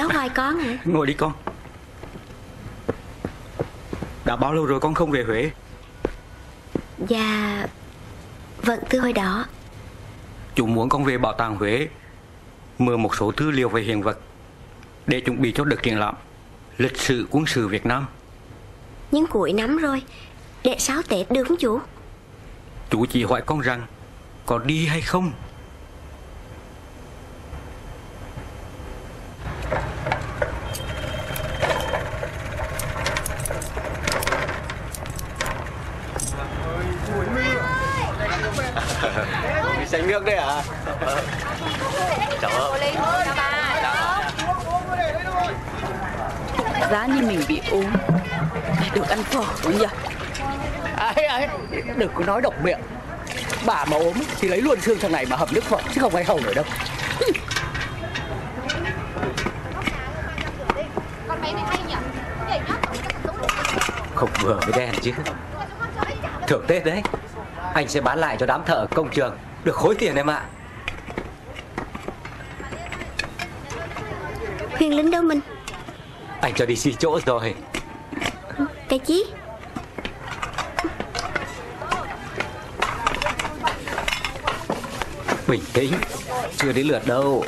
Cháu hoài con hả? Ngồi đi con. Đã bao lâu rồi con không về Huế? Dạ Vâng thưa hồi đó Chú muốn con về bảo tàng Huế Mượn một số tư liệu về hiện vật Để chuẩn bị cho đợt triển lãm Lịch sử quân sự Việt Nam. Nhưng cuối năm rồi Để sáu Tết được không chú? Chú chỉ hỏi con rằng Có đi hay không Đi xanh nước đấy à? Chào ơn. Giá như mình bị ốm Phở đúng nhỉ ấy ấy đừng có nói độc miệng bà mà ốm thì lấy luôn xương thằng này mà hầm nước phở chứ không ai hầu nữa đâu Không vừa với đen chứ. Thưởng Tết đấy. Anh sẽ bán lại cho đám thợ ở công trường. Được khối tiền em ạ. Huyền Linh đâu mình Anh cho đi xi chỗ rồi. Cái chí Bình tĩnh. Chưa đến lượt đâu.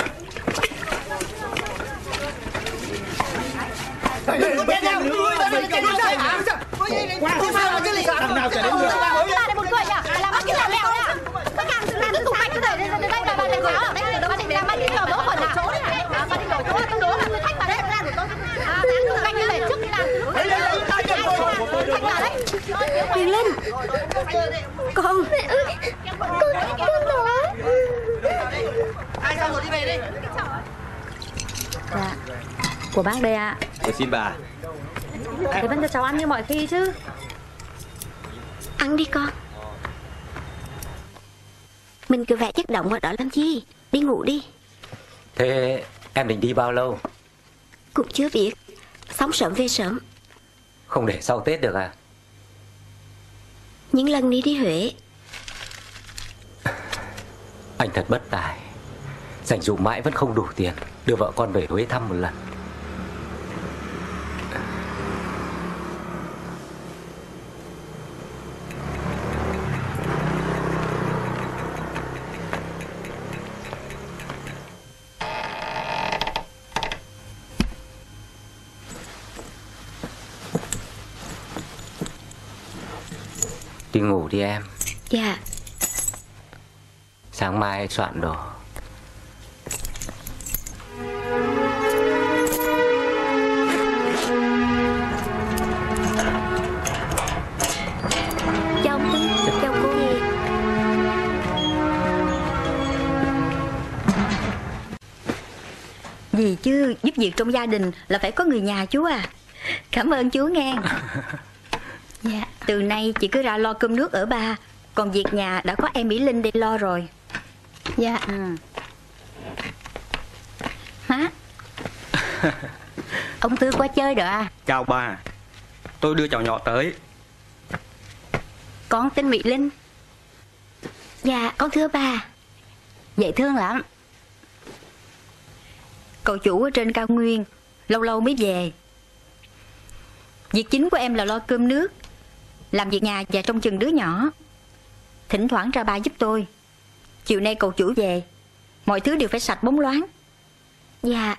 Thằng nào chả đến lượt Bà này một cười nhỉ? Làm ăn cái làm mèo đấy à? Các hàng từ làm từ tủ bạch cứ để đây đây bà bà đánh giáo ở đây để bà định làm ăn cái lò mỡ khỏi một chỗ đấy à? Bà định đổi chỗ tương đối là người khách bà đấy làm của tôi. À, đáng canh như để trước khi làm. Khách bà đấy. Huyền Linh. Con. Mẹ ơi, con thương nó. Ai xong rồi đi về đi? Dạ. Của bác đây ạ. Tôi xin bà. Thế vẫn cho cháu ăn như mọi khi chứ. Ăn đi con. Mình cứ vẽ chất động ở đó làm chi Đi ngủ đi. Thế em định đi bao lâu? Cũng chưa biết. Sống sớm về sớm. Không để sau Tết được à? Những lần đi đi Huế Anh thật bất tài. Dành dụ mãi vẫn không đủ tiền, đưa vợ con về Huế thăm một lần. Ngủ đi em. Dạ. Sáng mai soạn đồ. Gì chứ giúp việc trong gia đình là phải có người nhà chú à. Cảm ơn chú nghe. Dạ Từ nay chị cứ ra lo cơm nước ở ba. Còn việc nhà đã có em Mỹ Linh để lo rồi. Dạ. Ừ. Má. Ông Tư qua chơi rồi à? Chào bà. Tôi đưa cháu nhỏ tới. Con tên Mỹ Linh. Dạ con thưa bà. Dễ thương lắm. Cậu chủ ở trên cao nguyên Lâu lâu mới về. Việc chính của em là lo cơm nước Làm việc nhà và trông chừng đứa nhỏ. Thỉnh thoảng ra ba giúp tôi. Chiều nay cậu chủ về. Mọi thứ đều phải sạch bóng loáng. Dạ.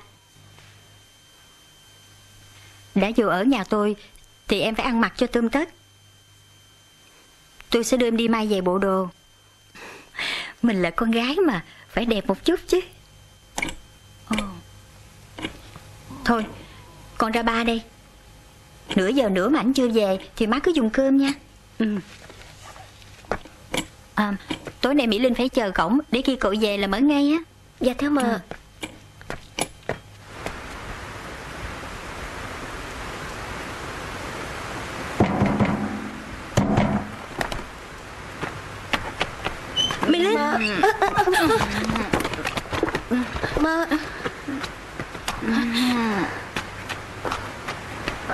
Đã vô ở nhà tôi Thì em phải ăn mặc cho tươm tất. Tôi sẽ đưa em đi may giày bộ đồ. Mình là con gái mà Phải đẹp một chút chứ. Ồ. Thôi Con ra ba đây Nửa giờ nữa mà anh chưa về Thì má cứ dùng cơm nha. Ừ. à, Tối nay Mỹ Linh phải chờ cổng Để khi cậu về là mở ngay á. Dạ thưa mờ Mỹ Linh. Mơ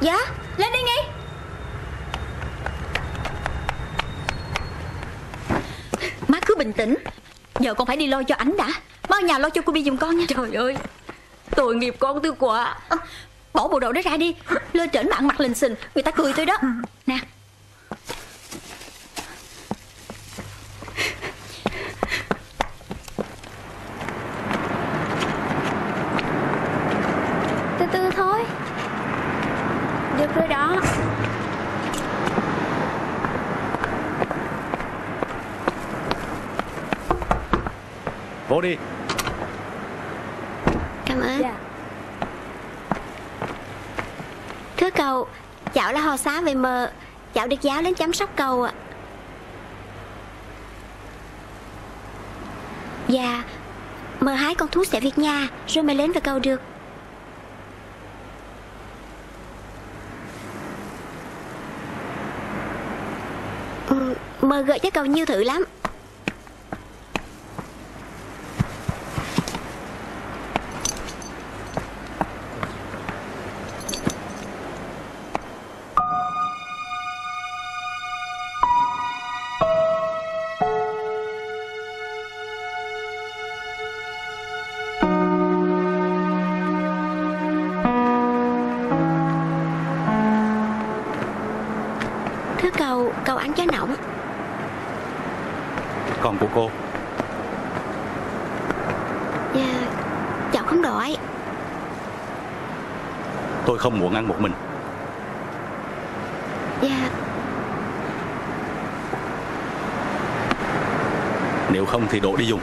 Dạ Lên đi ngay Má cứ bình tĩnh Giờ con phải đi lo cho ảnh đã. Má ở nhà lo cho cô Bi giùm con nha. Trời ơi Tội nghiệp con tôi quá. À, Bỏ bộ đồ đó ra đi. Lên trển bạn mặt lình xình Người ta cười tôi đó. Nè Từ từ thôi Được rồi đó Vô đi Cảm ơn Dạ. Thưa cậu Cháu xá về mờ. Cháu được giáo đến chăm sóc cầu ạ. Dạ Mờ hái con thú sẽ việc nhà Rồi mới lên về cầu được. Ừ, mờ gợi cho cầu nhiều thứ lắm. Của cô. Dạ, cháu không đói Tôi không muốn ăn một mình. Dạ, Nếu không thì đổ đi dùng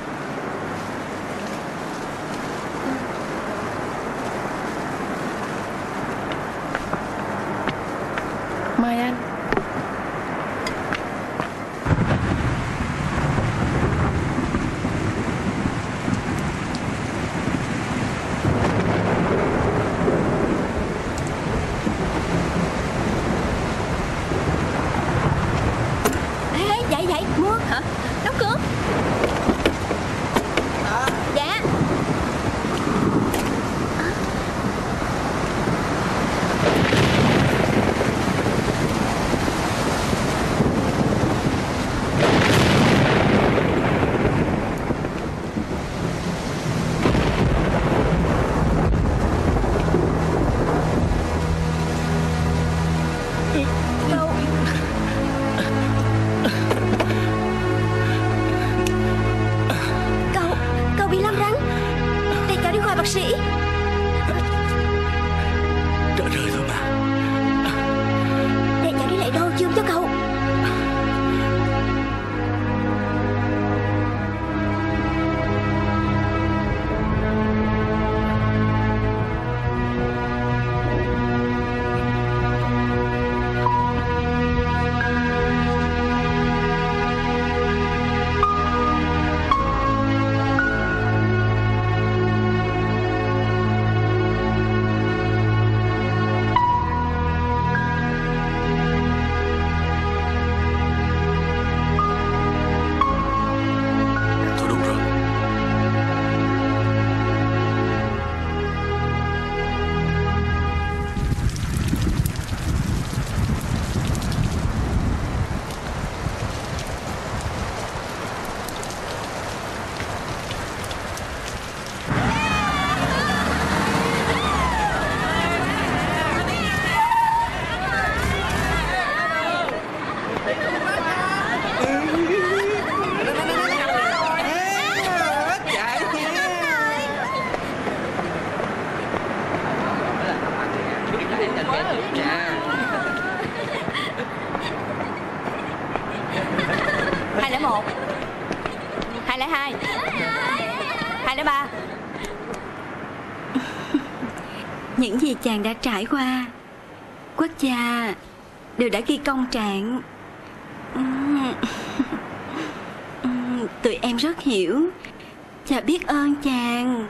chàng đã trải qua, Quốc gia Đều đã ghi công trạng. Tụi em rất hiểu. Chà biết ơn chàng.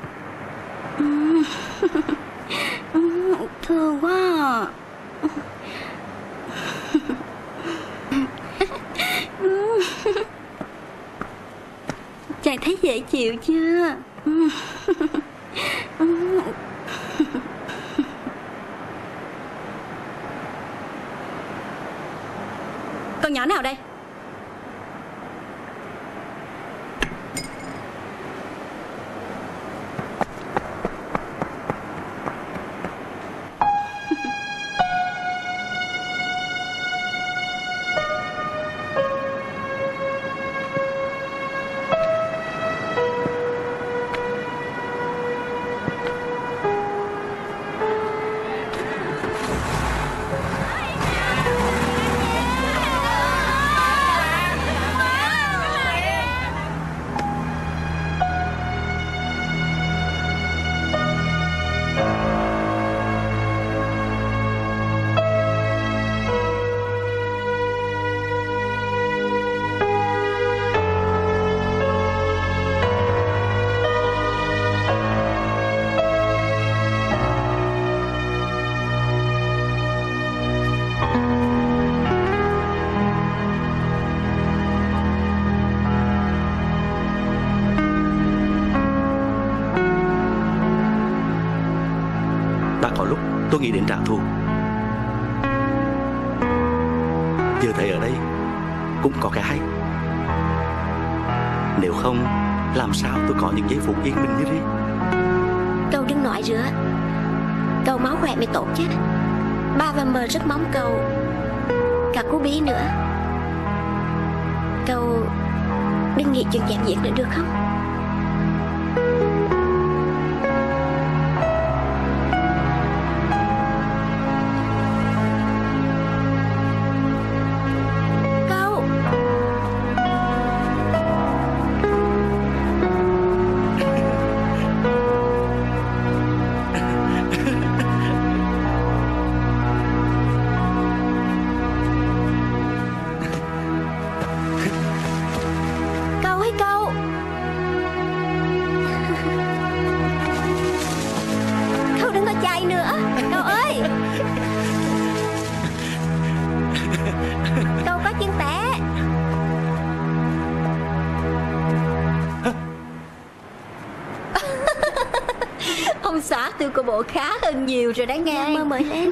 Bye. Nhiều rồi đấy nghe Mơ mới lên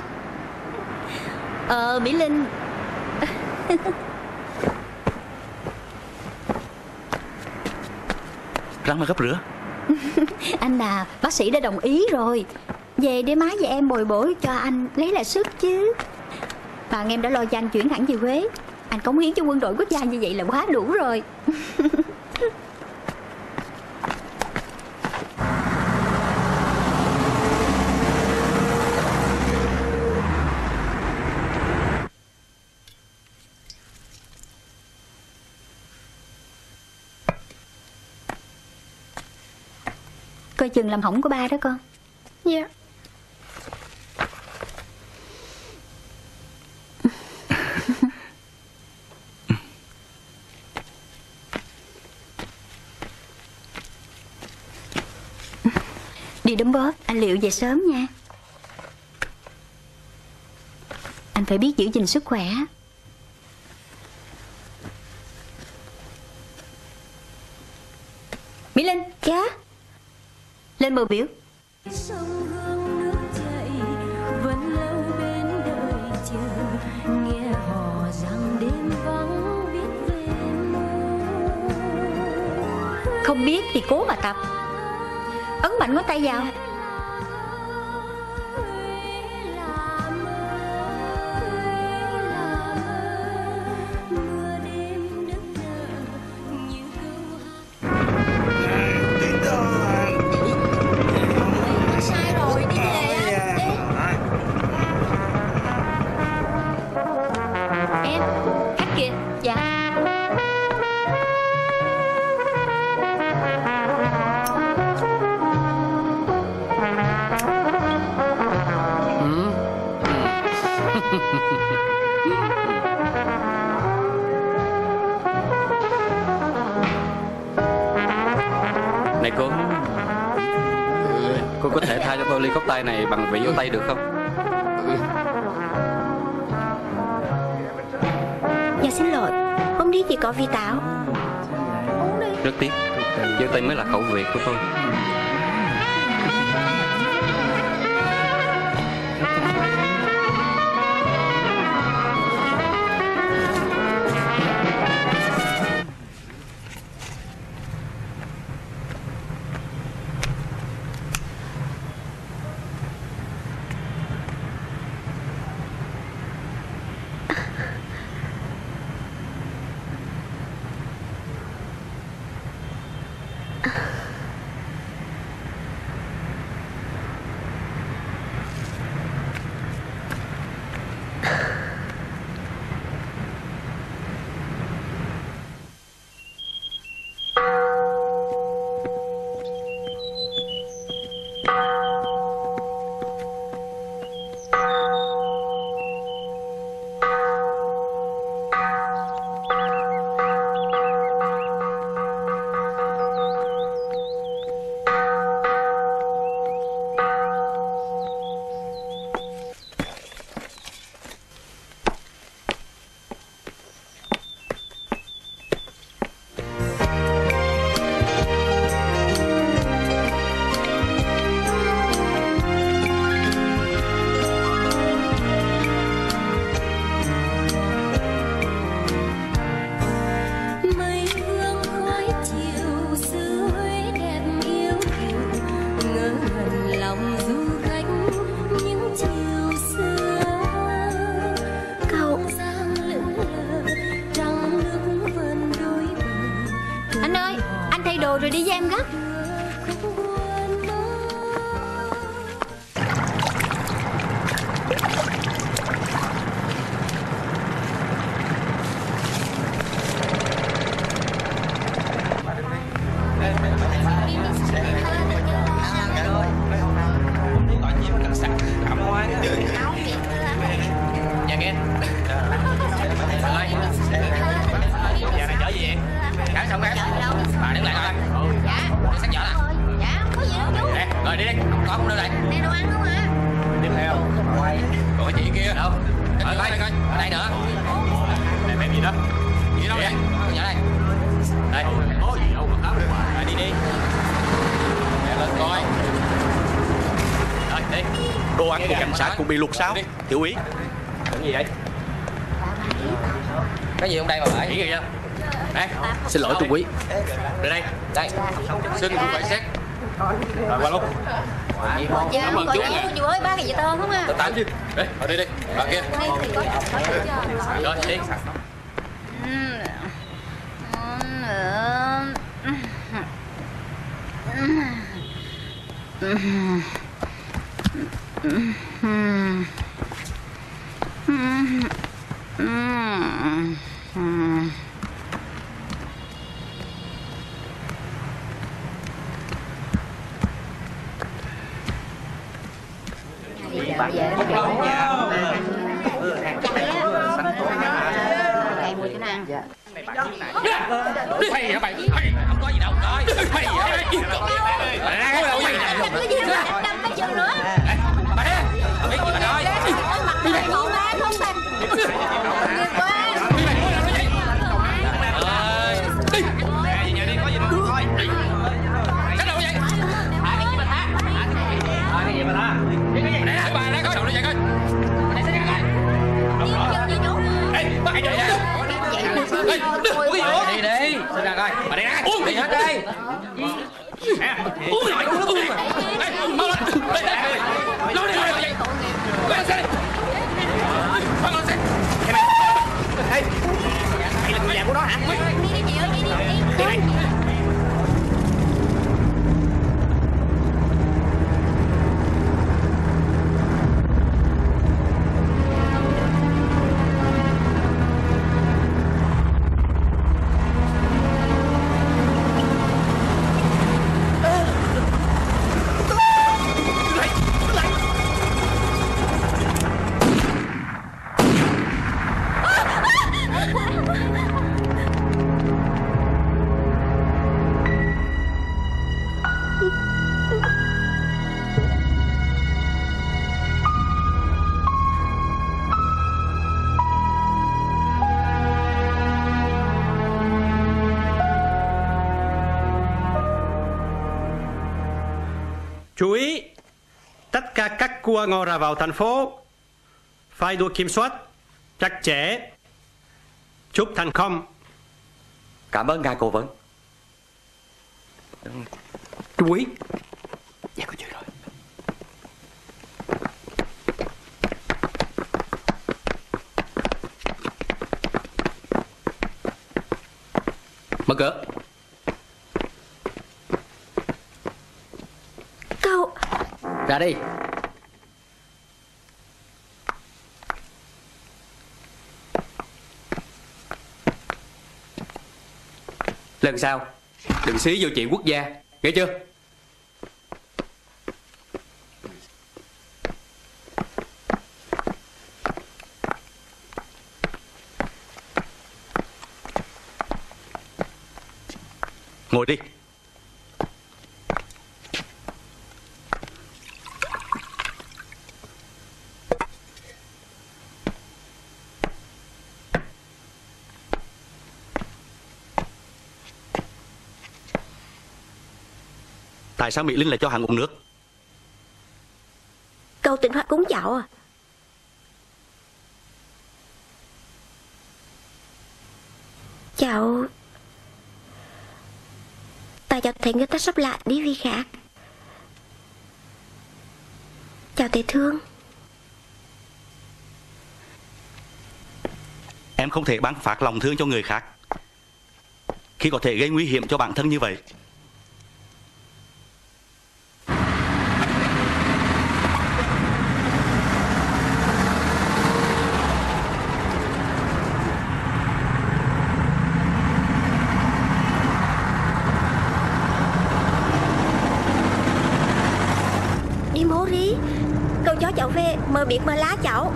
Ờ Mỹ Linh. Răng mà gấp rửa. Anh à bác sĩ đã đồng ý rồi. Về để má và em bồi bổ cho anh lấy lại sức chứ. Và em đã lo cho anh chuyển hẳn về Huế. Anh cống hiến cho quân đội quốc gia như vậy là quá đủ rồi Coi chừng làm hỏng của ba đó con. Dạ. Đi đấm bóp Anh liệu về sớm nha. Anh phải biết giữ gìn sức khỏe Mỹ Linh Dạ Lên bờ biểu sông hương nước chảy vẫn lâu bên đợi chờ nghe họ rằng đêm vắng biết về mơ Không biết thì cố mà tập. Ấn mạnh ngón tay vào cốc tay này bằng vị vô tay được không? Dạ xin lỗi. Hôm nay chỉ có vi táo. Rất tiếc. Vô tay mới là khẩu vị của tôi cảnh sát cũng bị luật sao Tiểu úy Cái gì vậy? Cái gì ông đây mà phải Nghĩ kìa Đây. Xin lỗi tôi úy Đây đây. Đây. Xin cũng phải xét. Rồi qua luôn. Dạ, Cảm ơn chú. Chú ơi ba cái gì tơn không à? Tám chứ. Đây ở đây đi. Bà kia. Rồi đi. Mm-hmm. Chú ý, tất cả các cua ngò ra vào thành phố phải được kiểm soát chặt chẽ. Chúc thành công. Cảm ơn ngài cố vấn. Chú ý dạ có rồi. Mở cửa. Ra đi. Lần sau Đừng xí vô chuyện quốc gia Nghe chưa? Ngồi đi. Tại sao Mỹ Linh lại cho hắn uống nước? Cậu tỉnh hoạt cúng chậu à. Chậu Tại chậu thấy người ta sắp lại đi vì khác. Chào tề thương. Em không thể ban phát lòng thương cho người khác. Khi có thể gây nguy hiểm cho bản thân như vậy Đi mố rí Cậu cho cháu biệt Mơ mơ lá cháu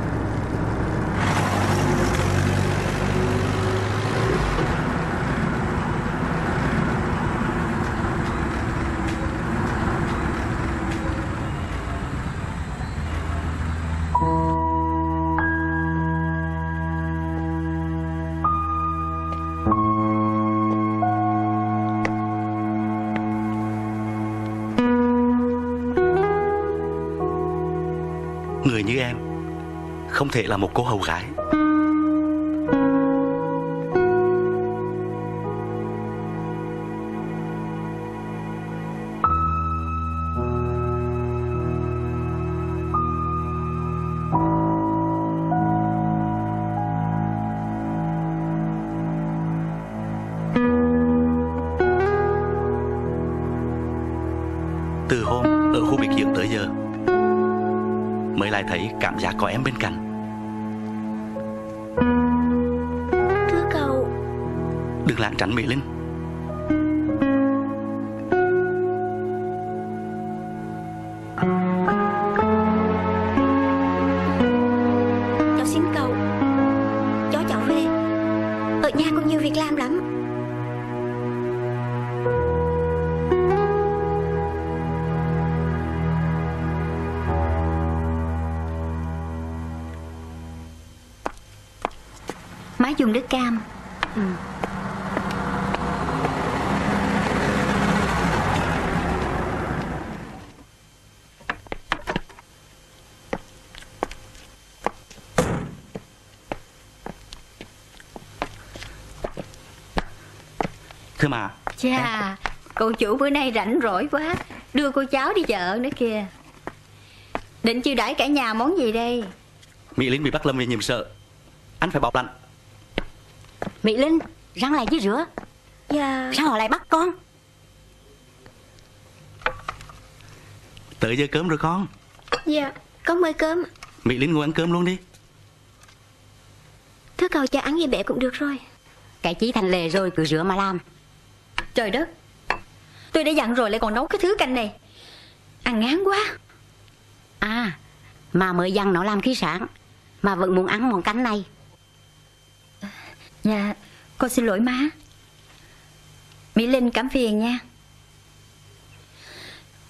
Không thể là một cô hầu gái. Từ hôm ở khu biệt dưỡng tới giờ, Mới lại thấy cảm giác có em bên cạnh. Thưa mà Chà Cậu chủ bữa nay rảnh rỗi quá. Đưa cô cháu đi chợ nữa kìa. Định chiêu đãi cả nhà món gì đây? Mỹ Linh bị bắt lâm vì nhiệm sợ Anh phải bọc lạnh. Mỹ Linh Răng lại chứ rửa. Dạ. Sao họ lại bắt con? Tới giờ cơm rồi con. Dạ Con mời cơm. Mỹ Linh ngồi ăn cơm luôn đi. Thưa cậu cho ăn gì bẻ cũng được rồi. Cái chí thành lề rồi cứ rửa mà làm Trời đất. Tôi đã dặn rồi lại còn nấu cái thứ canh này. Ăn ngán quá. À Mà mới dặn nó làm khi sáng Mà vẫn muốn ăn món canh này. Dạ Con xin lỗi má. Mỹ Linh cảm phiền nha.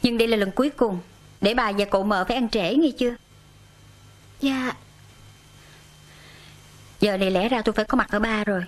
Nhưng đây là lần cuối cùng Để bà và cậu mợ phải ăn trễ nghe chưa? Dạ. Giờ này lẽ ra tôi phải có mặt ở ba rồi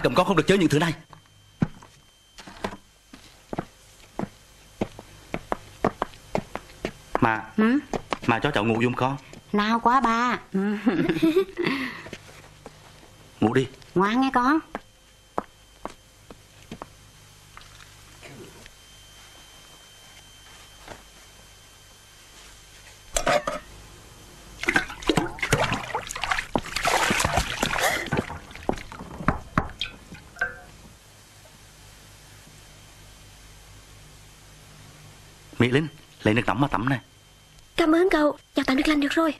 Ba cầm con không được chơi những thứ này Mà ừ? Mà cho cháu ngủ giùm con Nào quá ba. Ngủ đi Ngoan nghe con Linh Lấy nước nóng mà tắm này. Cảm ơn cậu. Cháu tắm nước lạnh được rồi.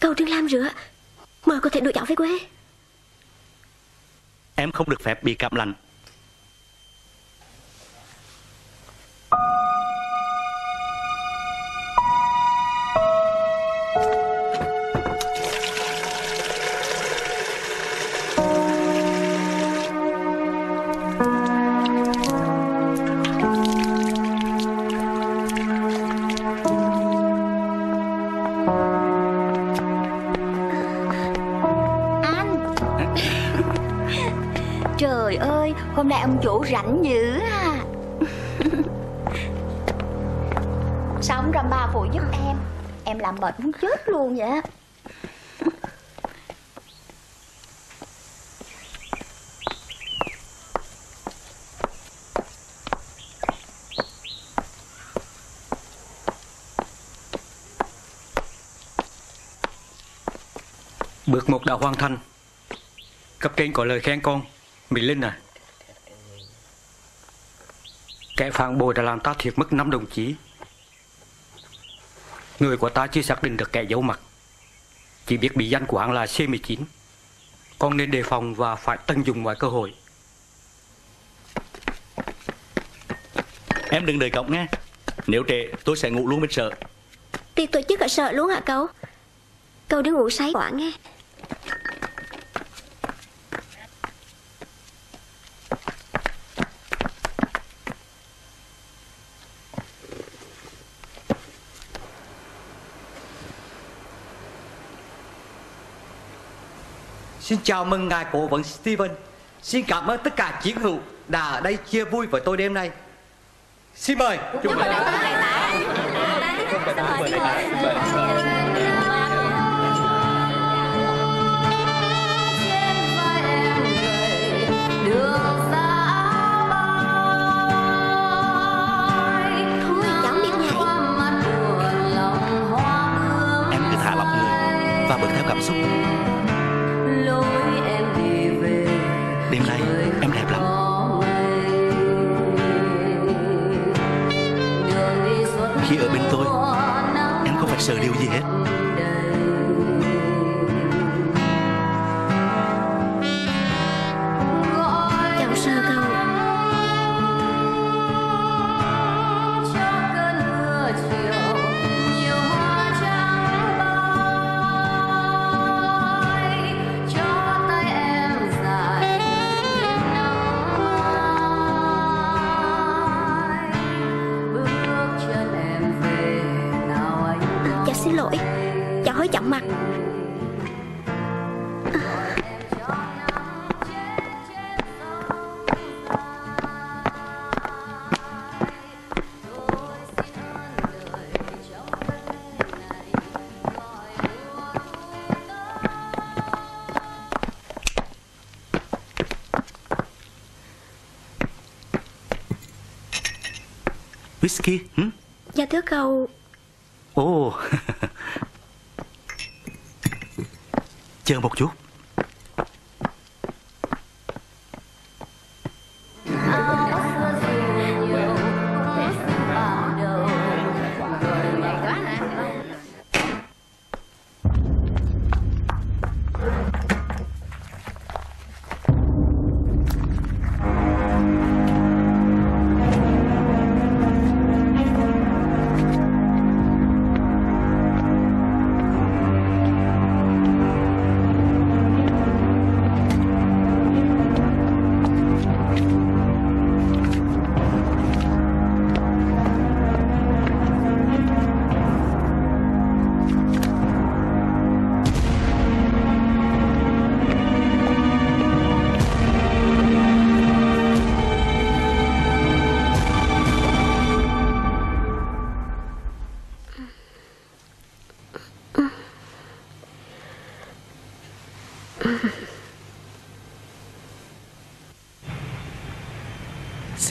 Cậu đừng làm rửa. Mời có thể đuổi cháu về quê. Em không được phép bị cảm lạnh Hôm nay ông chủ rảnh dữ à Sao ông rầm phụ giúp em? Em làm mệt muốn chết luôn vậy Bước một đã hoàn thành. Cấp trên có lời khen con, Mỹ Linh à. Kẻ phản bội đã làm ta thiệt mất năm đồng chí. Người của ta chưa xác định được kẻ giấu mặt Chỉ biết bị danh của hắn là C19 Con nên đề phòng và phải tận dụng mọi cơ hội. Em đừng đợi cổng nghe Nếu trễ tôi sẽ ngủ luôn bên sợ. Tiệc tổ chức ở sợ luôn hả cậu? Cậu đừng ngủ say quá nghe Xin chào mừng ngài cố vấn Steven Xin cảm ơn tất cả chiến hữu đã ở đây chia vui với tôi đêm nay. Xin mời. Biết nhảy Em cứ thả lỏng người Và bước theo cảm xúc Em không phải Whisky hử? Dạ thưa cậu. Ồ. Chờ một chút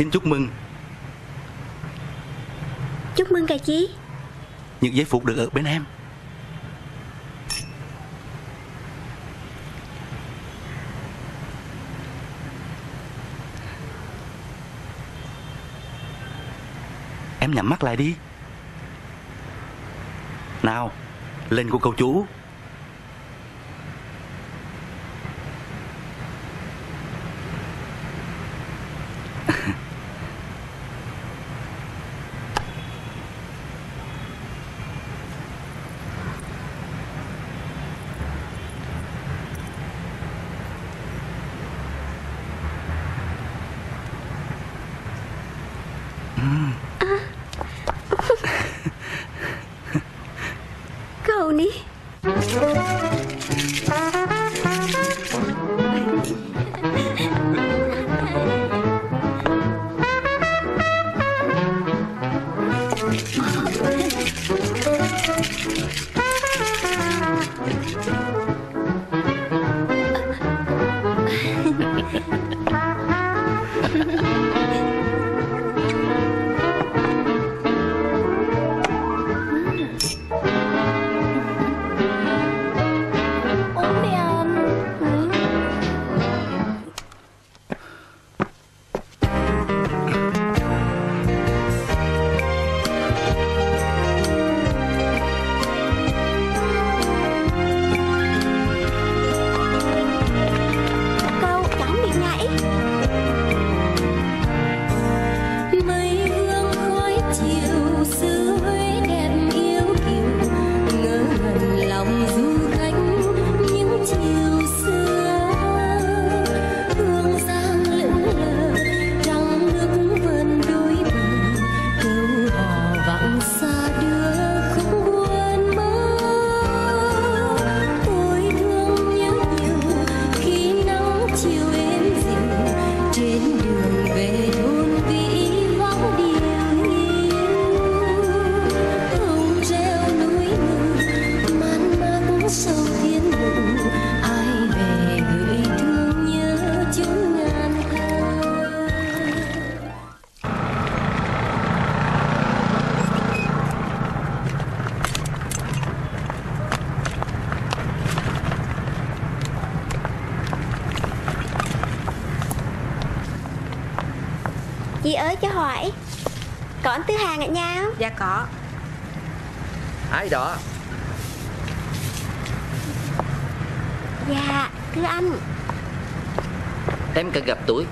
xin chúc mừng. Chúc mừng cà chí Những giấy phục được ở bên em. Em nhắm mắt lại đi. Nào Lên của cậu chú. ở nhà? Dạ có Ai đó? Dạ, cứ anh Em cần gặp tuổi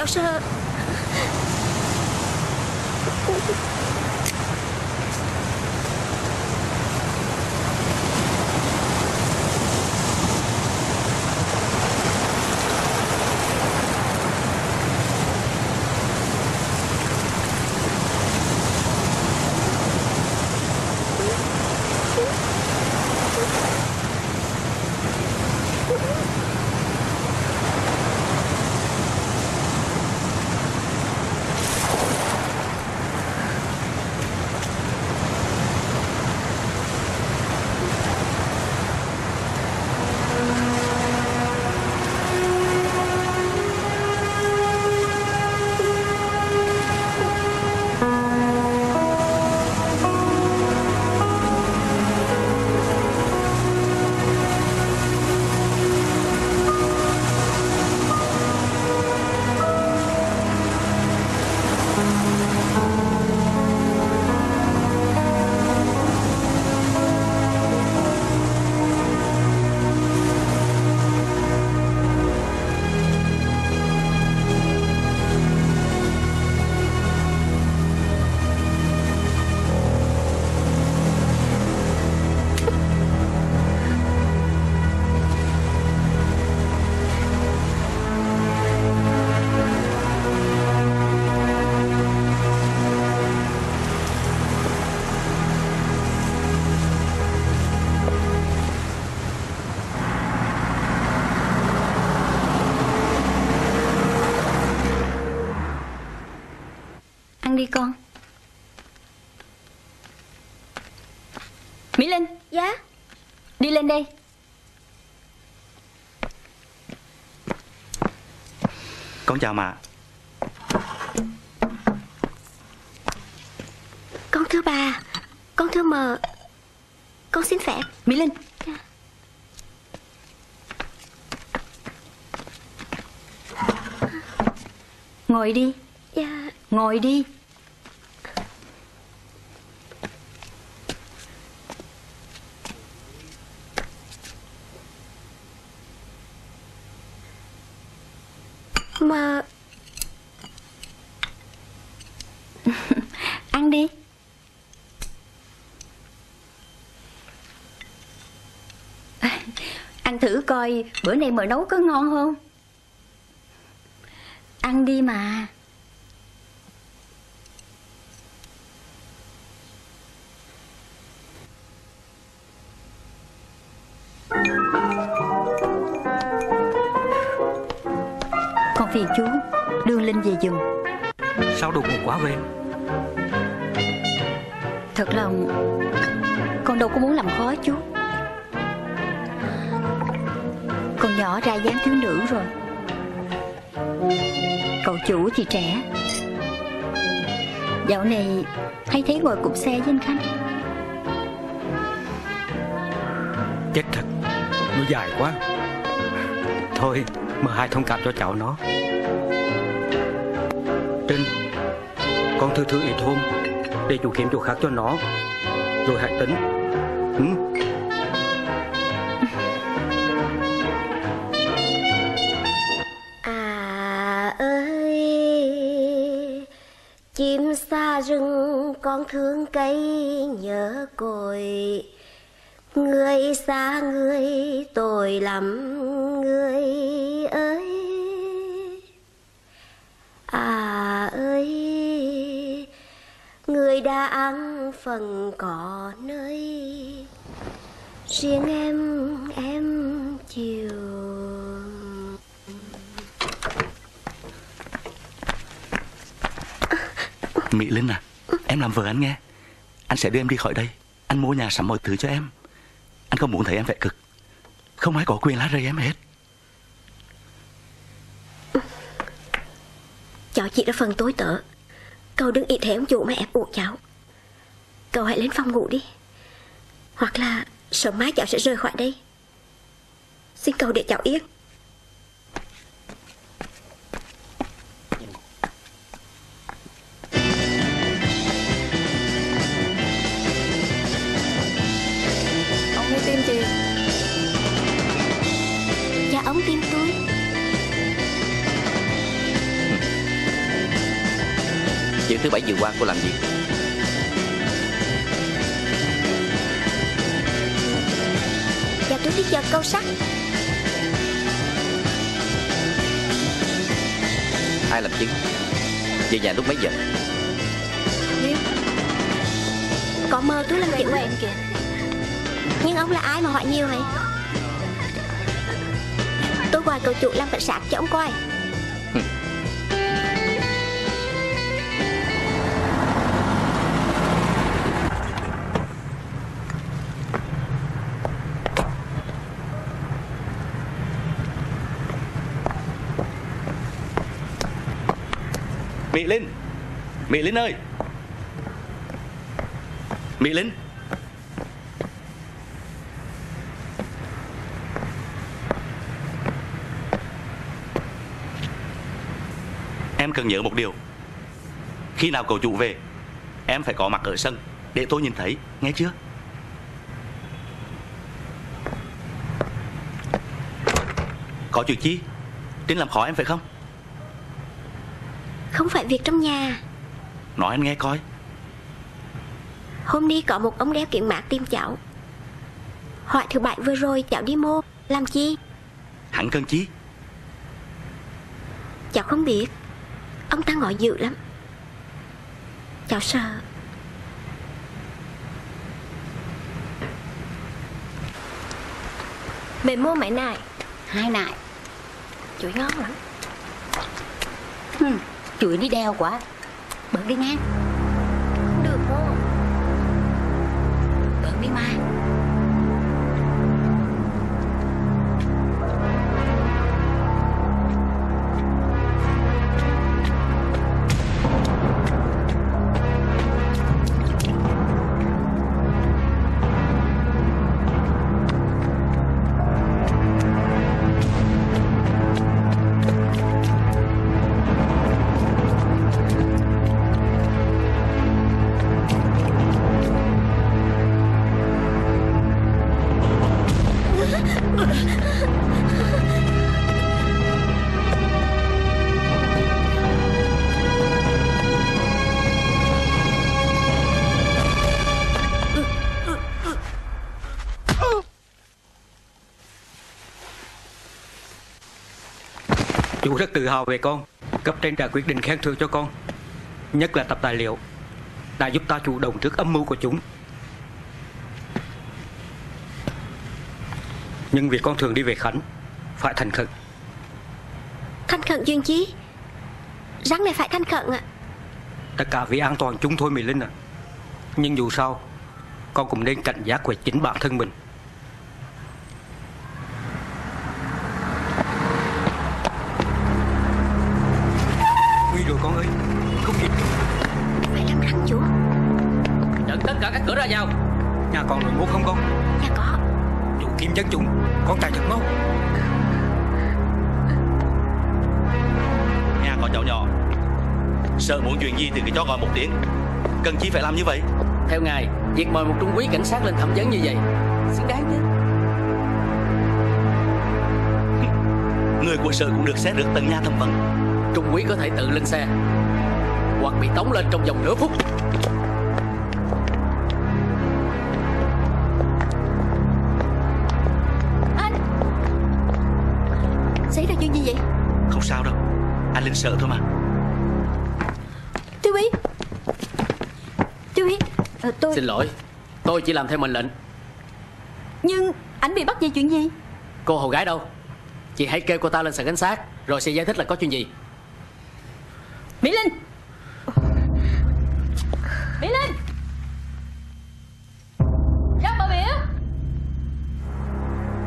Cháu sợ đi con. Mỹ Linh. Dạ. Đi lên đây. Con chào mạ Con thưa bà Con thưa mờ Con xin phép. Mỹ Linh. Ngồi đi. Dạ. Ngồi đi Mà Ăn đi. Ăn thử coi, bữa nay mợ nấu có ngon không? Ăn đi mà. Phiền chú Đưa Linh về giùm Sao đột ngột quá vậy Thật lòng Con đâu có muốn làm khó chú Con nhỏ ra dáng thiếu nữ rồi. Cậu chủ thì trẻ. Dạo này hay thấy ngồi cụm xe với anh Khanh Chết thật Nó dài quá. Thôi mời hai thông cảm cho cháu nó Trinh Con thư thư ít hôm, Để chủ kiếm chỗ khác cho nó, Rồi hãy tính. Ừ? À ơi, Chim xa rừng con thương cây. Riêng em em chiều. Mỹ Linh à Em làm vợ anh nghe. Anh sẽ đưa em đi khỏi đây. Anh mua nhà sắm mọi thứ cho em. Anh không muốn thấy em phải cực. Không ai có quyền lá rầy em hết. Cháu chỉ là phần tối tớ. Cậu đừng ý thế ông chủ mà ép buộc cháu. Cậu hãy lên phòng ngủ đi. Hoặc là sớm mai cháu sẽ rời khỏi đây. Xin cậu để cháu yên Ông nghe tim chị Dạ ông tim tôi. Chuyện thứ bảy vừa qua cô làm gì Đi chợ câu sắt Ai làm chứng? Về nhà lúc mấy giờ? Có mơ tôi làm chuyện em kìa. Nhưng ông là ai mà hỏi nhiều vậy? Tôi gọi cậu chủ làm cảnh sát cho ông coi Mỹ Linh. Mỹ Linh ơi. Mỹ Linh. Em cần nhớ một điều. Khi nào cậu chủ về Em phải có mặt ở sân Để tôi nhìn thấy, nghe chưa? Có chuyện chi? Trinh làm khó em phải không? Không phải việc trong nhà. Nói anh nghe coi. Hôm đi có một ông đeo kiện mạc tìm cháu. Hỏi thứ bảy vừa rồi cháu đi mô Làm chi? Hắn cần chi? Cháu không biết. Ông ta ngồi dữ lắm. Cháu sợ. Mẹ mua mấy nải? Hai nại Chuối ngon lắm. Ừ, Chuỗi đi đeo quá. Bớt đi ngang rất tự hào về con. Cấp trên đã quyết định khen thưởng cho con Nhất là tập tài liệu Đã giúp ta chủ động trước âm mưu của chúng. Nhưng vì con thường đi về Khánh Phải thành khẩn. Thanh khẩn chuyện chi? Rắn này phải thanh khẩn ạ. Tất cả vì an toàn chúng thôi Mỹ Linh à Nhưng dù sao Con cũng nên cảnh giác về chính bản thân mình thì cho gọi một tiếng Cần chi phải làm như vậy? Theo ngài Việc mời một trung quý cảnh sát lên thẩm vấn như vậy Xứng đáng chứ? Người của sở cũng được xét được tầng nhà thẩm vấn Trung quý có thể tự lên xe Hoặc bị tống lên trong vòng nửa phút. Anh! Xảy ra chuyện gì vậy? Không sao đâu. Anh Linh sợ thôi mà Tôi Xin lỗi Tôi chỉ làm theo mệnh lệnh. Nhưng anh bị bắt vì chuyện gì? Cô hầu gái đâu? Chị hãy kêu cô ta lên sở cảnh sát Rồi sẽ giải thích là có chuyện gì. Mỹ Linh! Mỹ Linh! Ra bờ biển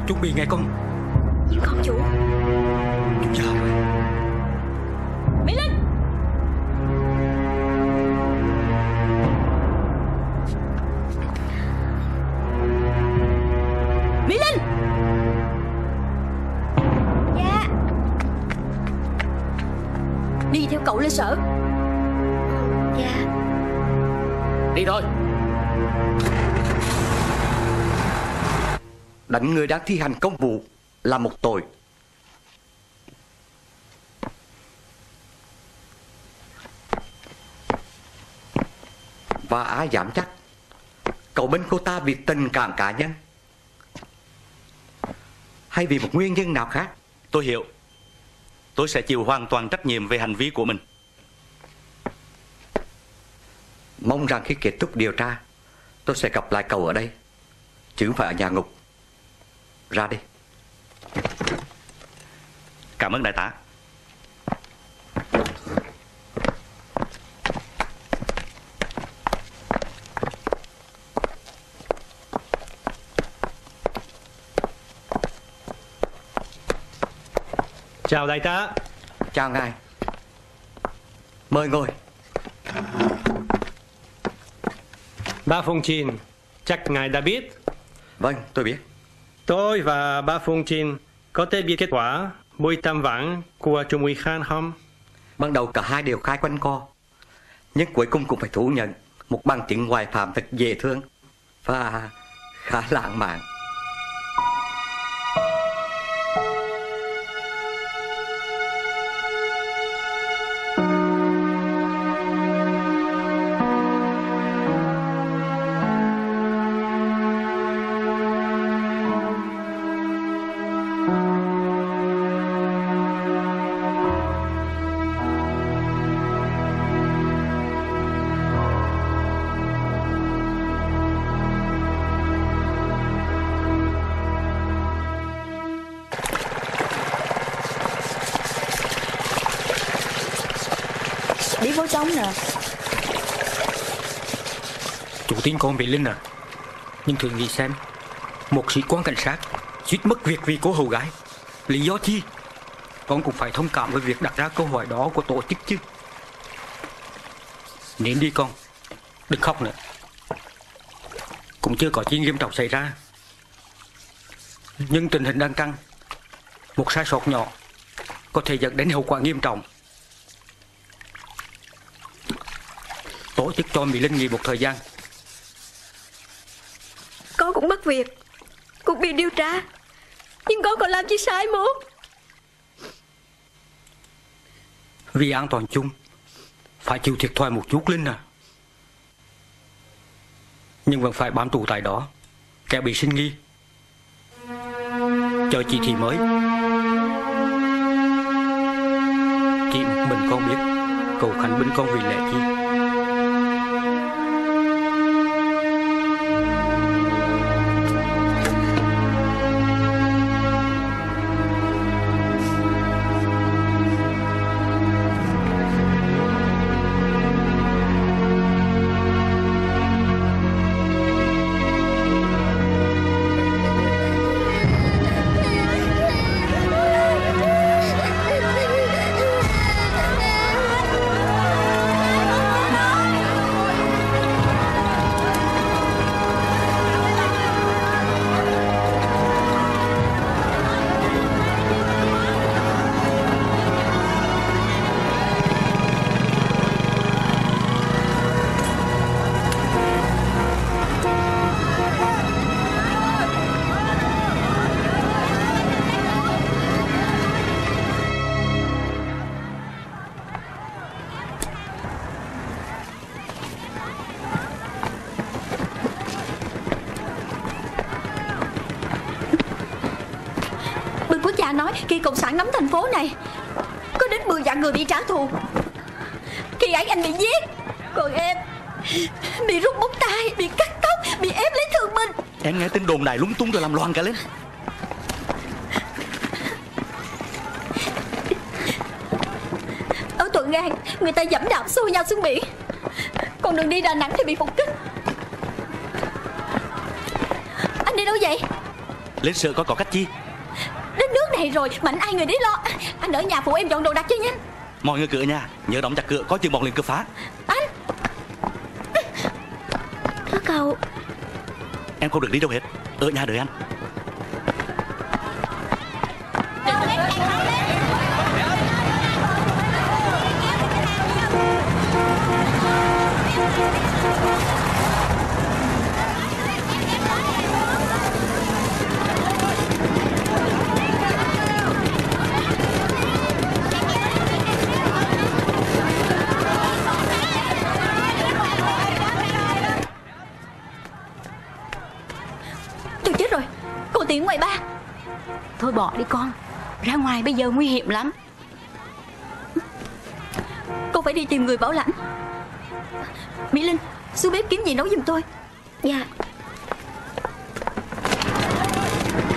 Chuẩn bị nghe con Mỹ Linh! Dạ. Đi theo cậu lên sở. Dạ. Đi thôi. Đánh người đang thi hành công vụ là một tội. Và ai dám chắc Cậu bên cô ta vì tình cảm cá nhân Hay vì một nguyên nhân nào khác? Tôi hiểu. Tôi sẽ chịu hoàn toàn trách nhiệm về hành vi của mình. Mong rằng khi kết thúc điều tra Tôi sẽ gặp lại cậu ở đây. Chứ không phải ở nhà ngục. Ra đi. Cảm ơn đại tá Chào đại tá. Chào ngài. Mời ngồi. Ba Phong Chin Chắc ngài đã biết. Vâng tôi biết. Tôi và ba Phong Chin Có thể biết kết quả Buổi tam vãng của Trung ủy Khan không? Ban đầu cả hai đều khai quanh co Nhưng cuối cùng cũng phải thú nhận Một bằng chứng ngoại phạm thật dễ thương Và khá lãng mạn tin con bị Linh à Nhưng thường nghĩ xem, Một sĩ quan cảnh sát suýt mất việc vì cô hầu gái. Lý do chi? Con cũng phải thông cảm với việc đặt ra câu hỏi đó của tổ chức chứ. Nín đi con, Đừng khóc nữa. Cũng chưa có chi nghiêm trọng xảy ra. Nhưng tình hình đang căng. Một sai sót nhỏ Có thể dẫn đến hậu quả nghiêm trọng. Tổ chức cho Mỹ Linh nghỉ một thời gian mất việc. Cũng bị điều tra Nhưng con còn làm chi sai mốt Vì an toàn chung, Phải chịu thiệt thòi một chút Linh à. Nhưng vẫn phải bám tù tại đó, Kẻ bị sinh nghi. Chờ chị thì mới. Chị một mình con biết, Cầu Khánh bên con vì lẽ chi. Làm loạn cả lên. Ở Thuận An Người ta dẫm đạp xô nhau xuống biển. Còn đường đi Đà Nẵng thì bị phục kích. Anh đi đâu vậy? Lên sợ có có cách chi? Đến nước này rồi Mạnh ai người đấy lo? Anh ở nhà phụ em dọn đồ đặt cho nhanh. Mọi người cửa nhà Nhớ đóng chặt cửa Có chừng bọn liền cướp phá. Anh! Thưa cậu. Em không được đi đâu hết Ở nhà đợi anh bỏ đi con. Ra ngoài bây giờ nguy hiểm lắm. Con phải đi tìm người bảo lãnh. Mỹ Linh Xuống bếp kiếm gì nấu giùm tôi. Dạ.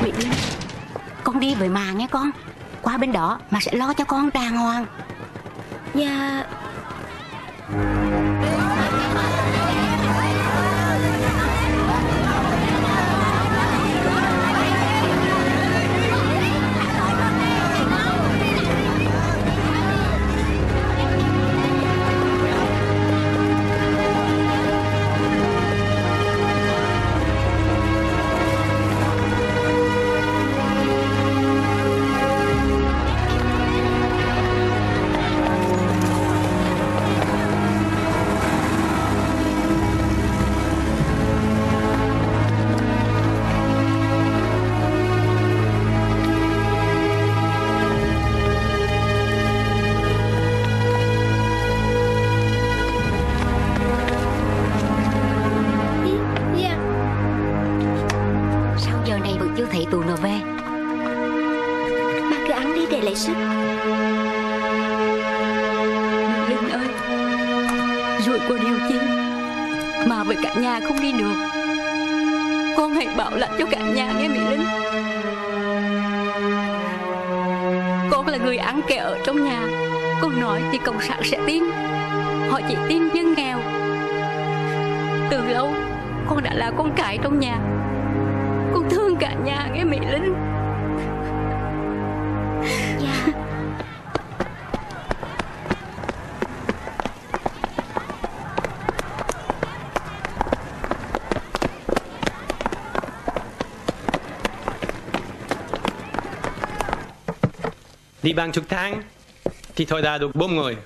Mỹ Linh Con đi với mà nghe con. Qua bên đó mà sẽ lo cho con đàng hoàng. Dạ Đi bằng chục tháng Thì thôi đã được bốn người.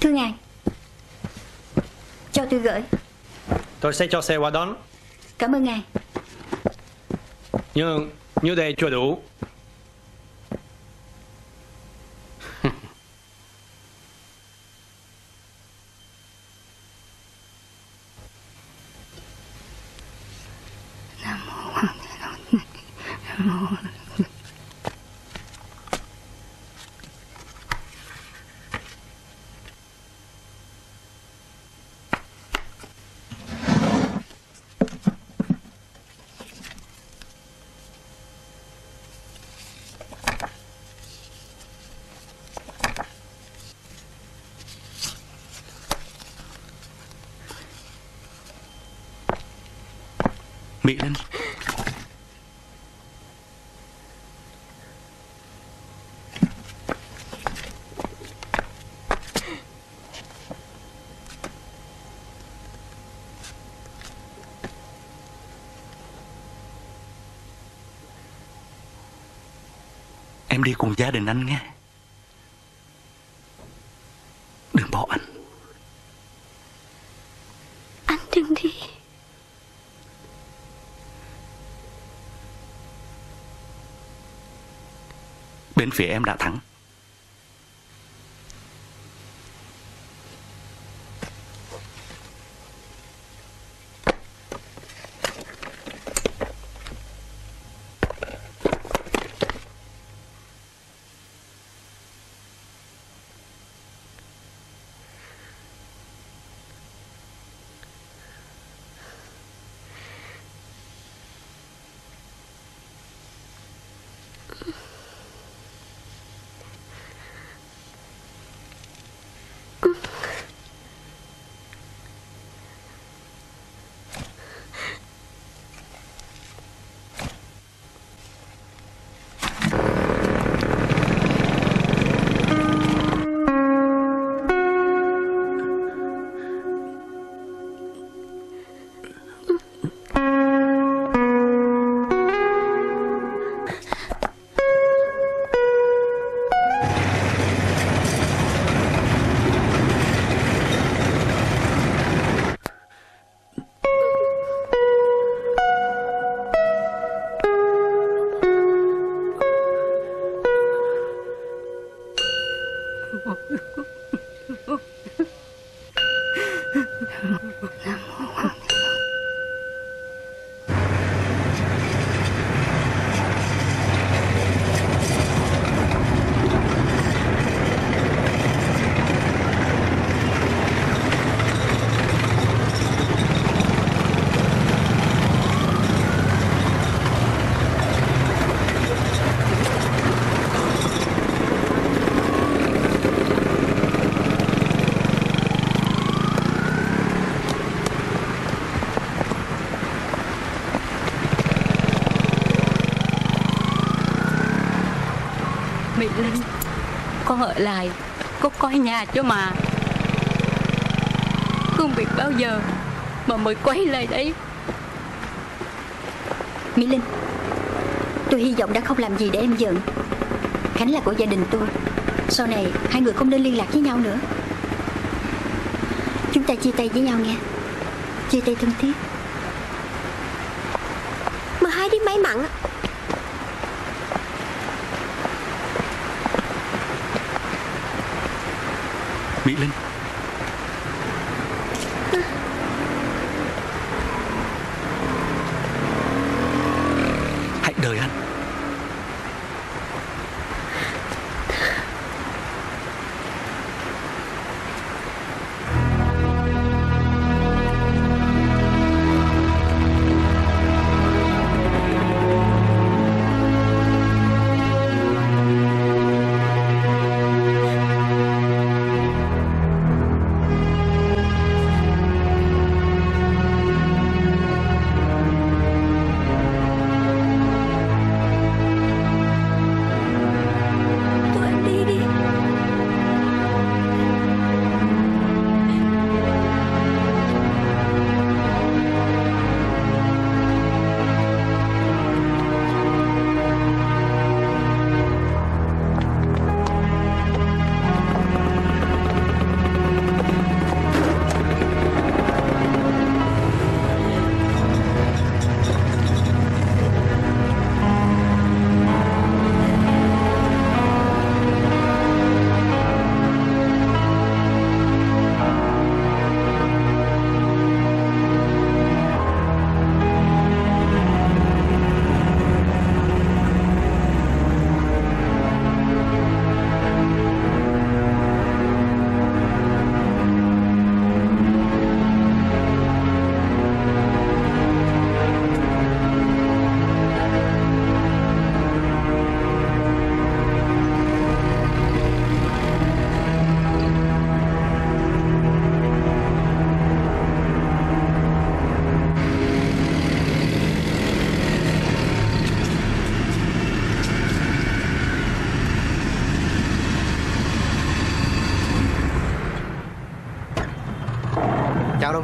Thưa ngài Cho tôi gửi. Tôi sẽ cho xe qua đón. Cảm ơn ngài. Nhưng như đây chưa đủ Mỹ lên. Em đi cùng gia đình anh nghe Đừng bỏ anh Anh đừng đi Bên phía em đã thắng. Yeah. lại. Có coi nhà cho mà. Không biết bao giờ Mà mới quay lại đây. Mỹ Linh Tôi hy vọng đã không làm gì để em giận. Khánh là của gia đình tôi. Sau này hai người không nên liên lạc với nhau nữa. Chúng ta chia tay với nhau nghe. Chia tay thân thiết. Mà hai đứa may mắn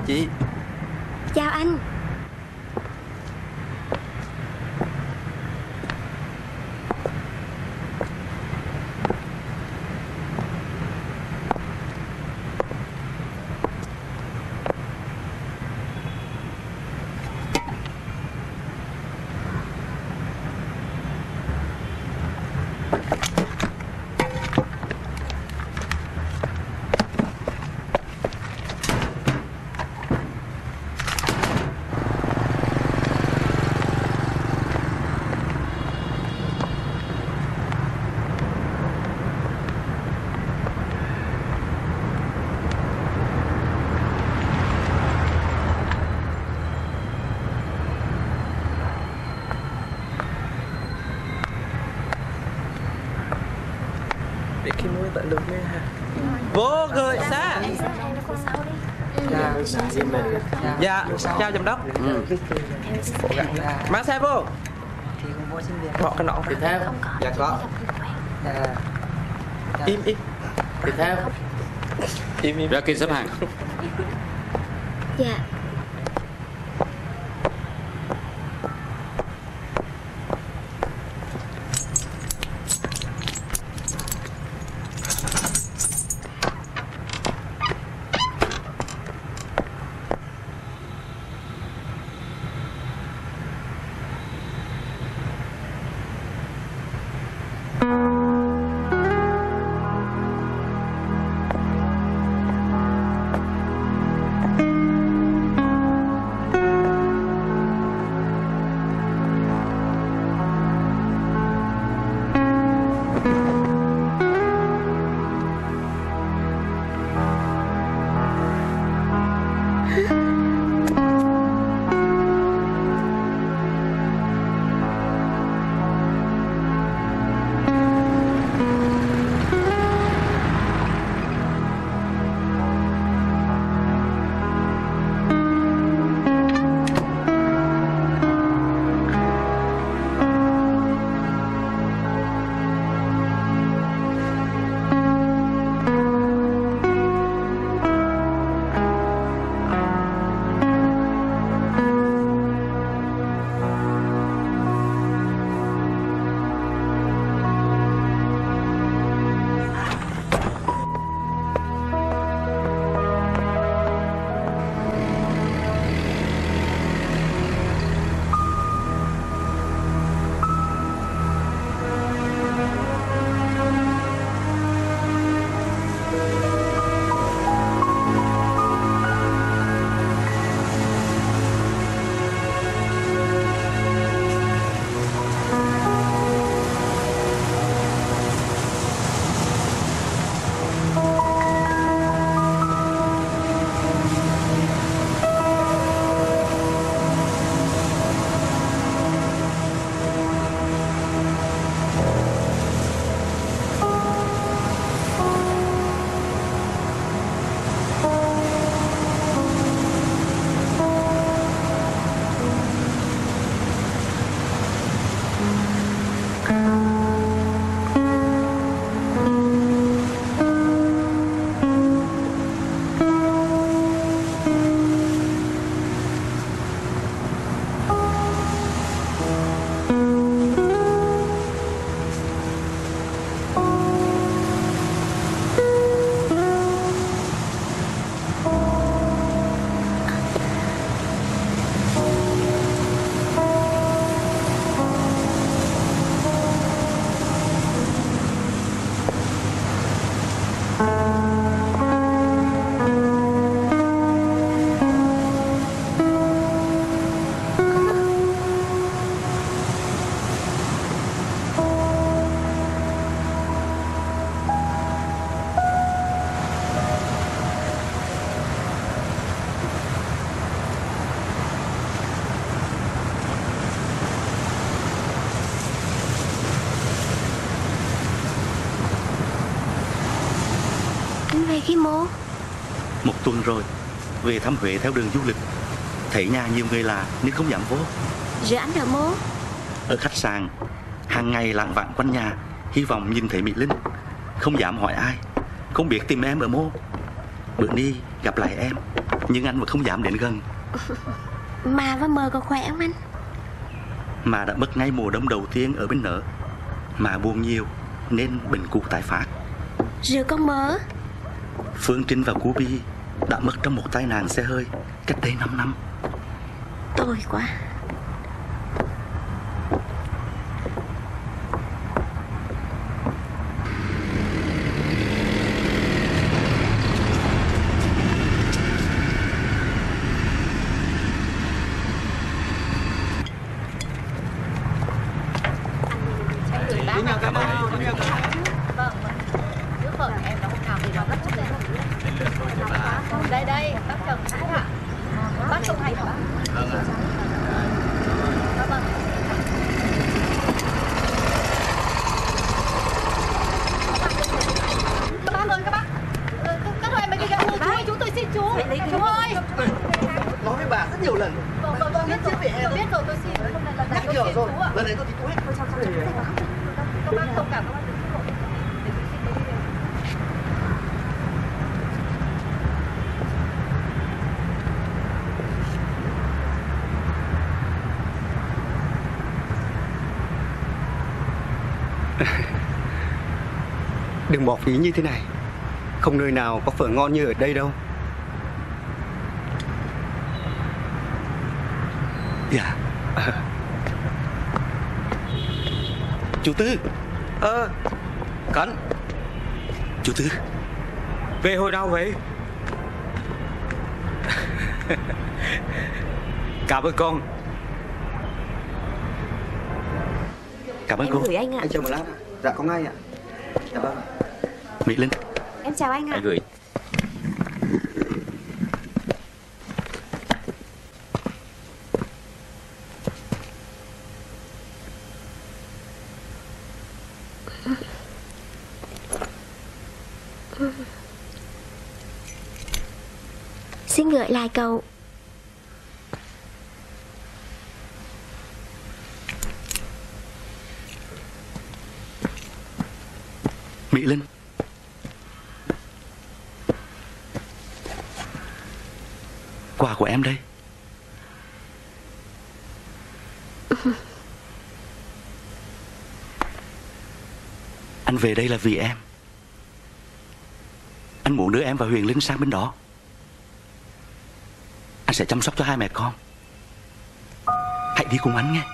chí. Vô người xa. Dạ, dạ, chào giám đốc. Mang xe vô. Bỏ cái nọ. Tiếp theo Dạ có. Im im. Tiếp theo Im im Ra kia xếp hàng Yeah. về khi mô? Một tuần rồi Về thăm Huế theo đường du lịch. Thấy nhà nhiều người lạ nên không dám vô. Rồi anh ở mô? Ở khách sạn Hàng ngày lặng vặn quanh nhà Hy vọng nhìn thấy Mỹ Linh. Không dám hỏi ai Không biết tìm em ở mô. Bữa đi gặp lại em Nhưng anh vẫn không dám đến gần. Mà và mờ có khỏe không anh? Mà đã mất ngay mùa đông đầu tiên ở bên nở. Mà buồn nhiều Nên bệnh cũ tái phát. Rồi con mơ Phương Trinh và Cú Bi Đã mất trong một tai nạn xe hơi Cách đây 5 năm. Tôi quá Cảm ơn. Vâng, trước vợ em nó không làm gì nó rất chút đấy. Đây đây, bác chồng bác ạ. Bác chồng hay hả bác? Vâng ạ. Vâng. Các bác ơi các bác. Ờ, Các loại mấy cái gạo hồ chú ơi, chú tôi xin chú. Chú ơi. Nói với bà rất nhiều lần Vâng, vâng, tôi biết rồi, tôi biết rồi, tôi xin. Hôm nay lần này Nhắc tôi nhở xin rồi chú ạ. Lần này tôi thì tôi hết Các bác thông cảm các bác đừng xin lỗi. Để tôi xin mấy cái điều. Đừng bỏ phí như thế này. Không nơi nào có phở ngon như ở đây đâu. Dạ. Chú Tư. Ờ Cẩn Chú Tư. Về hồi nào vậy Cảm ơn con. Cảm ơn Em cô. gửi anh ạ. Anh chờ một lát. Dạ có ngay ạ. Dạ vâng Mỹ Linh. Em chào anh ạ. Gửi. Xin gửi lại cậu. Mỹ Linh Quà của em đây anh về đây là vì em. Anh muốn đưa em và Huyền Linh sang bên đó. Anh sẽ chăm sóc cho hai mẹ con. Hãy đi cùng anh nghe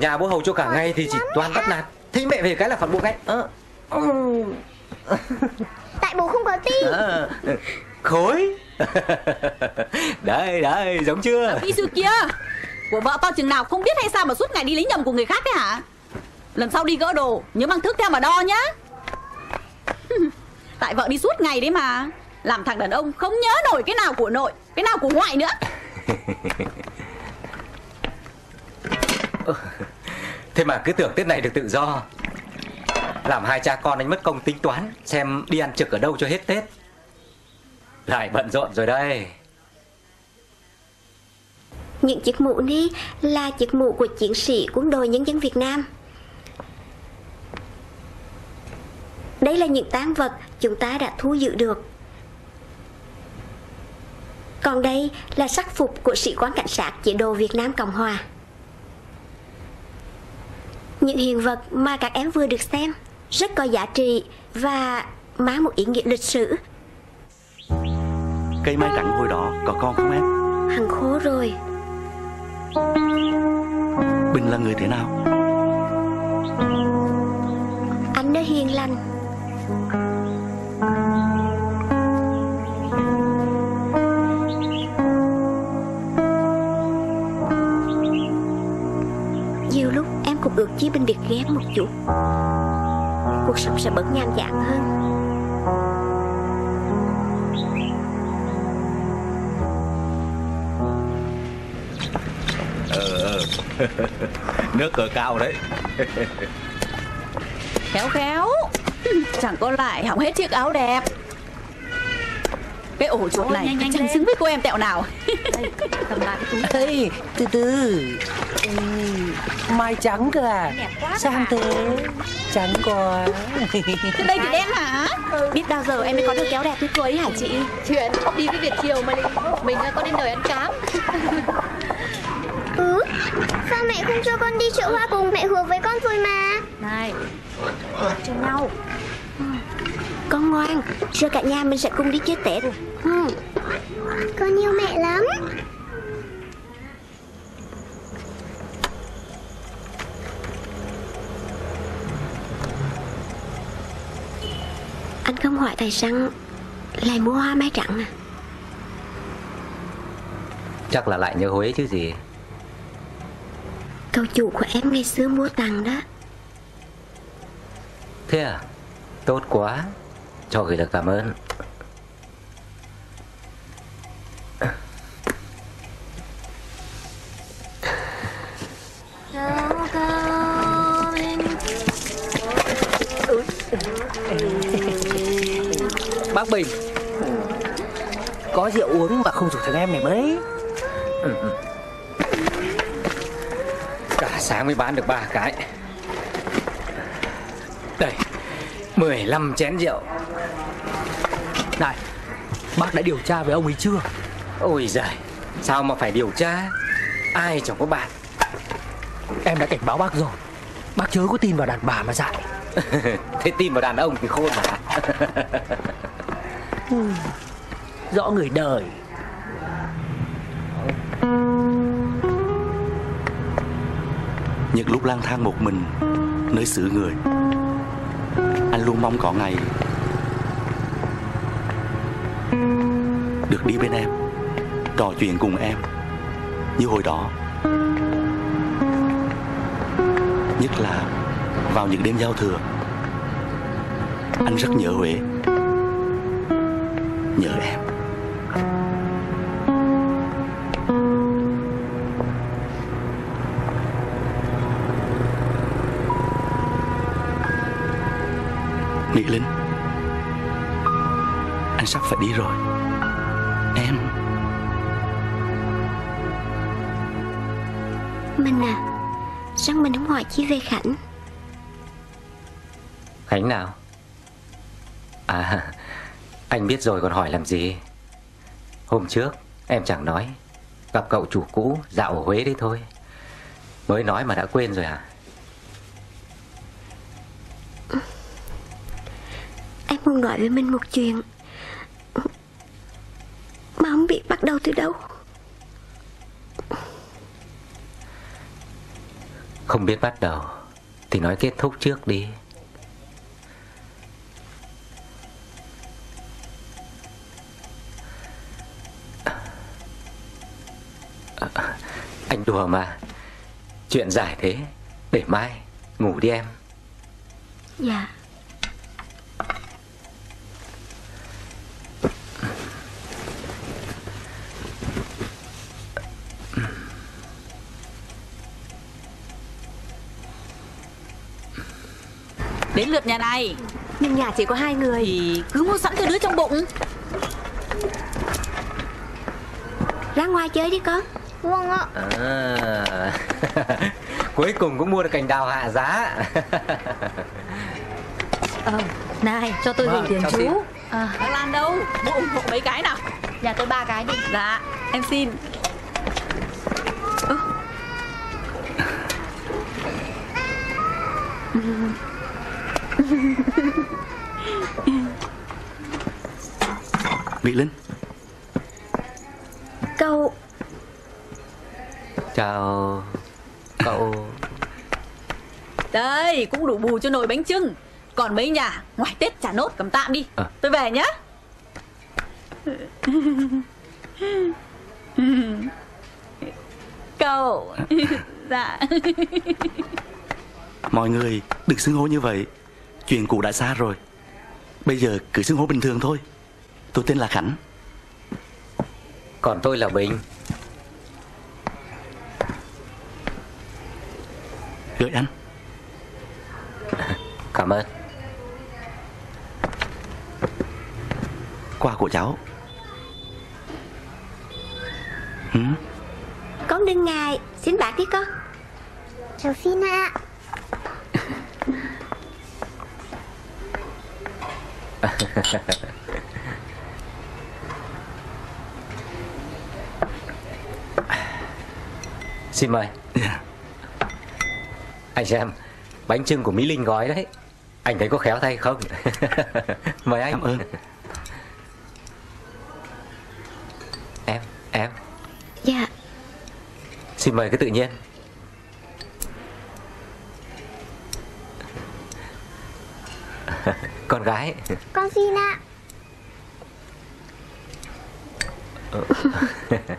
nhà bố hầu cho cả ngày thì chỉ toàn bắt nạt. Thấy mẹ về cái là phản bội ngay. Ờ. Tại bố không có tin. À, Khối. Đấy đấy giống chưa? Kỹ sư kia. Của vợ to chừng nào không biết hay sao mà suốt ngày đi lấy nhầm của người khác thế hả? Lần sau đi gỡ đồ Nhớ mang thước theo mà đo nhá. Tại vợ đi suốt ngày đấy mà. Làm thằng đàn ông không nhớ nổi cái nào của nội Cái nào của ngoại nữa cứ tưởng Tết này được tự do. Làm hai cha con anh mất công tính toán, Xem đi ăn trực ở đâu cho hết Tết. Lại bận rộn rồi đây. Những chiếc mũ này là chiếc mũ của chiến sĩ quân đội nhân dân Việt Nam. Đây là những tán vật chúng ta đã thu giữ được. Còn đây là sắc phục của sĩ quan cảnh sát chế độ Việt Nam Cộng Hòa. Những hiện vật mà các em vừa được xem Rất có giá trị và mang một ý nghĩa lịch sử. Cây mai trắng hồi đó có con không em? Hằng khô rồi. Bình là người thế nào? Anh đã hiền lành cũng ước chi Bình được ghét một chút. Cuộc sống sẽ bớt nhàm chán hơn. Ờ ờ. Nước cờ cao đấy. Khéo khéo. Chẳng có lại hỏng hết chiếc áo đẹp Cái ổ chuột này nhanh, nhanh chẳng xứng với cô em tẹo nào. Cầm lại cái túi Ê, từ từ. Ừ, Mai trắng cơ à? Sao thế Trắng quá. Thế đây thì đen hả? Biết bao giờ em mới có được kéo đẹp như cô ấy hả chị? Chuyện đi với Việt Kiều mà mình có đến đời ăn cám. Ừ Sao mẹ không cho con đi chợ hoa cùng mẹ hứa với con rồi mà? Này cho nhau. Con ngoan Rồi cả nhà mình sẽ cùng đi chơi Tết ừ. Con yêu mẹ lắm. Anh không hỏi tại sao Lại mua hoa mai trắng à? Chắc là lại nhớ Huế chứ gì. Cậu chủ của em ngày xưa mua tặng đó. Thế à? Tốt quá. Cho gửi lời cảm ơn Bác Bình. Có rượu uống mà không rủ thằng em này mấy. Cả sáng mới bán được ba cái. Đây 15 chén rượu. Này Bác đã điều tra với ông ấy chưa? Ôi giời Sao mà phải điều tra? Ai chẳng có bạn? Em đã cảnh báo bác rồi. Bác chớ có tin vào đàn bà mà dại Thế tin vào đàn ông thì khôn mà Rõ người đời. Những lúc lang thang một mình Nơi xứ người. Anh luôn mong có ngày Được đi bên em Trò chuyện cùng em Như hồi đó. Nhất là vào những đêm giao thừa. Anh rất nhớ Huế. Nhớ em. Mỹ Linh, Anh sắp phải đi rồi. Em. Mình à Sao mình không hỏi chỉ về Khánh? Khánh nào? À Anh biết rồi còn hỏi làm gì? Hôm trước em chẳng nói. Gặp cậu chủ cũ dạo ở Huế đấy thôi. Mới nói mà đã quên rồi à? Em muốn nói với mình một chuyện. Mà không biết bắt đầu từ đâu. Không biết bắt đầu Thì nói kết thúc trước đi đùa mà. Chuyện dài thế Để mai ngủ đi em. Dạ. Đến lượt nhà này. Nhưng nhà chỉ có hai người. Thì cứ mua sẵn cho đứa trong bụng. Ra ngoài chơi đi con Vâng ạ. À. Cuối cùng cũng mua được cành đào hạ giá. Ờ, này, cho tôi Vâng, gửi tiền cháu chú. à, Bác Lan đâu? Mua ủng hộ mấy cái nào? Nhà tôi ba cái đi. Dạ, em xin. Mỹ Linh Cậu Chào Cậu. Đây, cũng đủ bù cho nồi bánh trưng Còn mấy nhà, ngoài Tết trả nốt cầm tạm đi. Ờ. Tôi về nhá. Cậu. Dạ. Mọi người đừng xưng hô như vậy. Chuyện cũ đã xa rồi. Bây giờ cứ xưng hô bình thường thôi. Tôi tên là Khánh. Còn tôi là Bình Gửi anh. Cảm ơn. Quà của cháu. Ừ? Con đừng ngại Xin bác đi con. Cháu xin ạ. Xin mời Anh xem Bánh trưng của Mỹ Linh gói đấy. Anh thấy có khéo thay không? Mời anh. Cảm ơn. Em Em. Dạ. Xin mời cứ tự nhiên. Con gái. Con xin ạ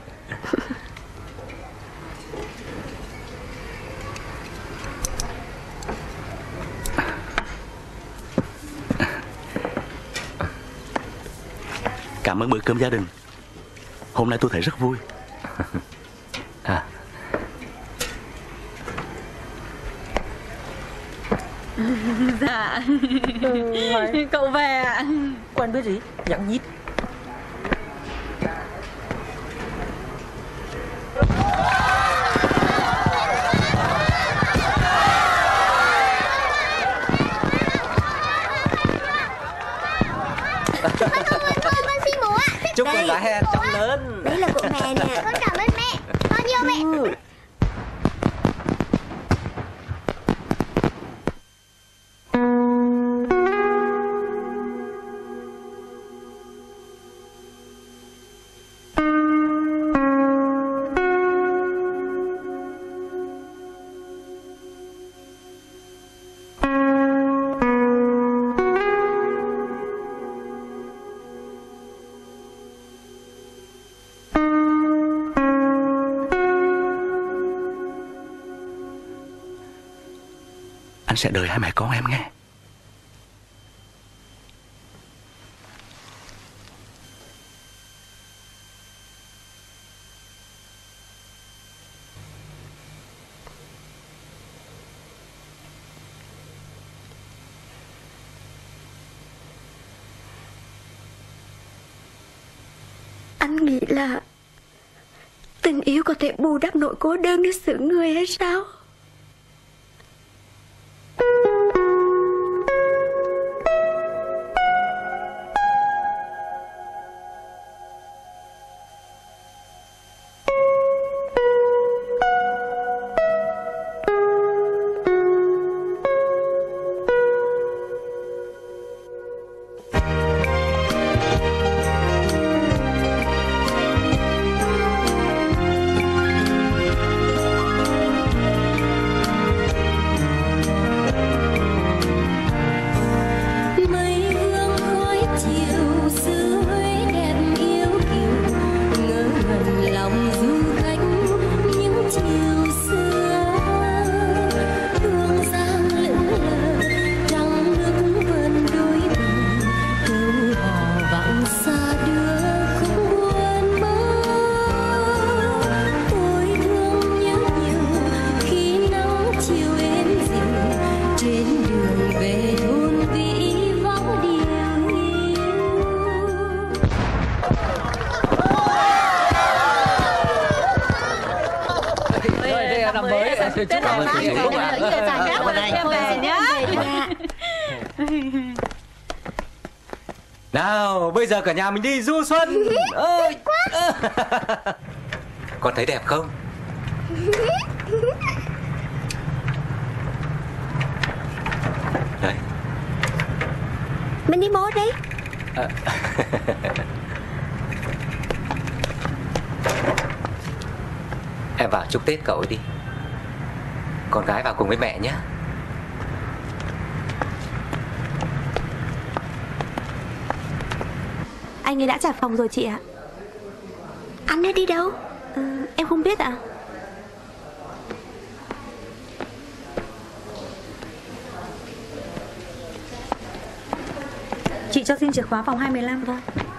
Cảm ơn bữa cơm gia đình. Hôm nay tôi thấy rất vui. À. Dạ. Cậu về ạ. Quen biết gì? Nhặng nhít Anh sẽ đợi hai mẹ con em nghe. Anh nghĩ là Tình yêu có thể bù đắp nỗi cô đơn nơi xử người hay sao? Giờ cả nhà mình đi du xuân. Ơi Con thấy đẹp không? Đấy Mình đi bố đấy à. Em vào chúc Tết cậu ấy đi. Con gái vào cùng với mẹ nhé Anh ấy đã trả phòng rồi chị ạ. Anh ấy đi đâu? Ờ, Em không biết ạ. Chị cho xin chìa khóa phòng 215 Vâng